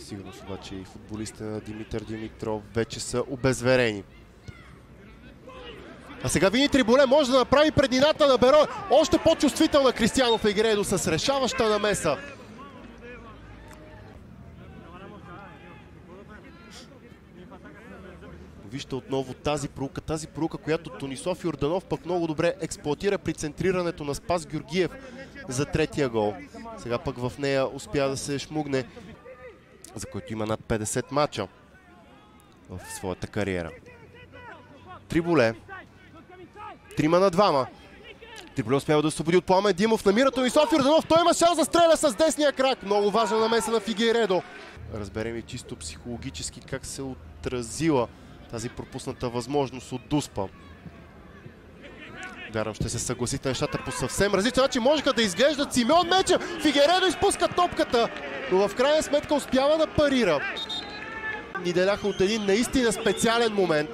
сигурност обаче и футболистите на Димитър Димитров вече са обезверени. А сега Вини Триболе може да направи преднината на Беро. Още по-чувствителна Кристиано Фегредо с решаваща намеса. Вижте отново тази проука, тази проука, която Тонисов Йорданов пък много добре експлуатира при центрирането на Спас Георгиев за третия гол. Сега пък в нея успя да се шмугне, за който има над 50 мача в своята кариера. Триболе. Трима на двама. Триболе успява да освободи от Пламен Димов. Намира Тонисов Йорданов. Той има шанс да стреля с десния крак. Много важна намеса на Фигейредо. Разберем и чисто психологически как се отразила тази пропусната възможност от Дуспа. Вярвам, ще се съгласите нещата по съвсем различен начин. Можеха да изглеждат Симеон Меча. Фигередо изпуска топката, но в крайна сметка успява да парира. Ни деляха от един наистина специален момент.